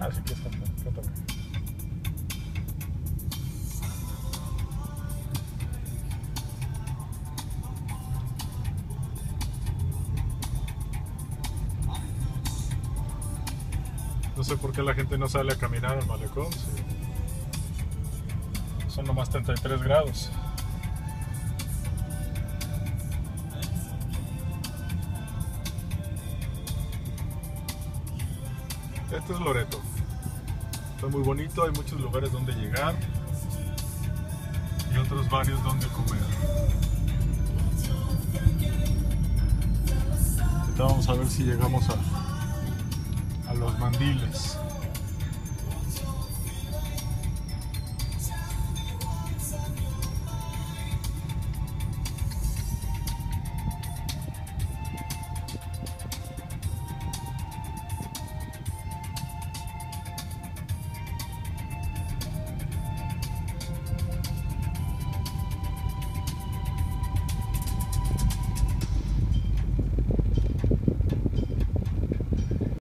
Ah. No sé por qué la gente no sale a caminar al malecón. si Son nomás 33 grados. Este es Loreto. Está muy bonito, hay muchos lugares donde llegar y otros varios donde comer. Ahorita vamos a ver si llegamos a, a los mandiles.